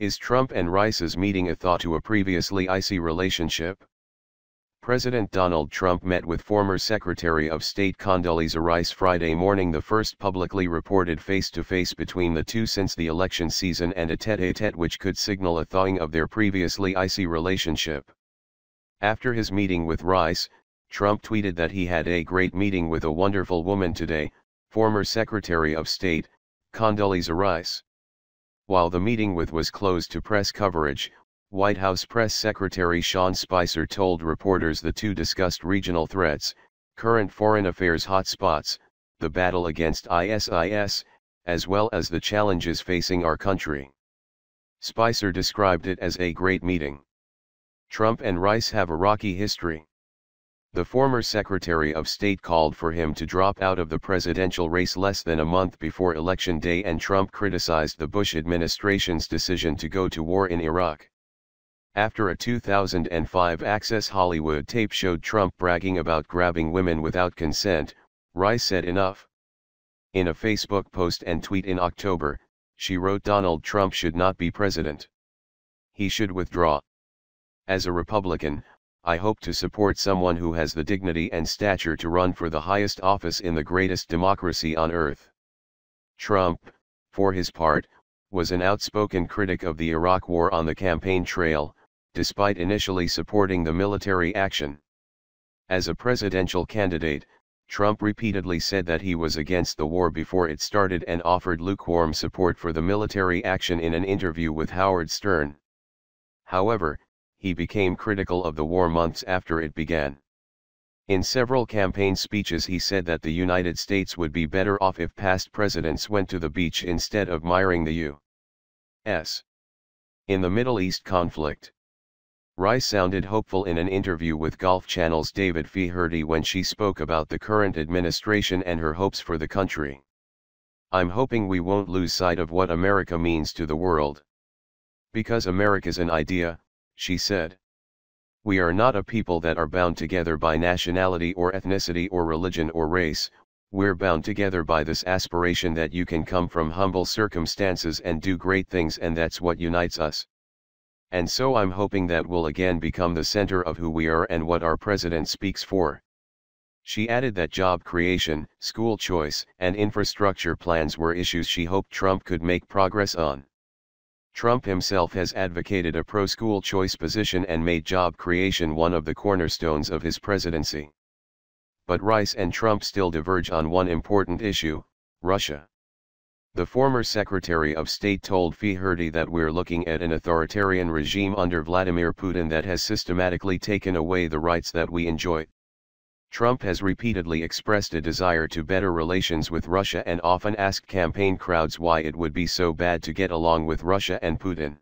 Is Trump and Rice's meeting a thaw to a previously icy relationship? President Donald Trump met with former Secretary of State Condoleezza Rice Friday morning the first publicly reported face-to-face -face between the two since the election season and a tete-a-tete -tete which could signal a thawing of their previously icy relationship. After his meeting with Rice, Trump tweeted that he had a great meeting with a wonderful woman today, former Secretary of State, Condoleezza Rice. While the meeting with was closed to press coverage, White House Press Secretary Sean Spicer told reporters the two discussed regional threats, current foreign affairs hotspots, the battle against ISIS, as well as the challenges facing our country. Spicer described it as a great meeting. Trump and Rice have a rocky history. The former Secretary of State called for him to drop out of the presidential race less than a month before Election Day and Trump criticized the Bush administration's decision to go to war in Iraq. After a 2005 Access Hollywood tape showed Trump bragging about grabbing women without consent, Rice said enough. In a Facebook post and tweet in October, she wrote Donald Trump should not be president. He should withdraw. As a Republican, I hope to support someone who has the dignity and stature to run for the highest office in the greatest democracy on earth. Trump, for his part, was an outspoken critic of the Iraq War on the campaign trail, despite initially supporting the military action. As a presidential candidate, Trump repeatedly said that he was against the war before it started and offered lukewarm support for the military action in an interview with Howard Stern. However, he became critical of the war months after it began. In several campaign speeches he said that the United States would be better off if past presidents went to the beach instead of miring the U.S. In the Middle East conflict. Rice sounded hopeful in an interview with Golf Channel's David Feherty when she spoke about the current administration and her hopes for the country. I'm hoping we won't lose sight of what America means to the world. Because America's an idea, she said. We are not a people that are bound together by nationality or ethnicity or religion or race, we're bound together by this aspiration that you can come from humble circumstances and do great things and that's what unites us. And so I'm hoping that will again become the center of who we are and what our president speaks for. She added that job creation, school choice, and infrastructure plans were issues she hoped Trump could make progress on. Trump himself has advocated a pro-school choice position and made job creation one of the cornerstones of his presidency. But Rice and Trump still diverge on one important issue, Russia. The former Secretary of State told Feherty that we're looking at an authoritarian regime under Vladimir Putin that has systematically taken away the rights that we enjoy. Trump has repeatedly expressed a desire to better relations with Russia and often asked campaign crowds why it would be so bad to get along with Russia and Putin.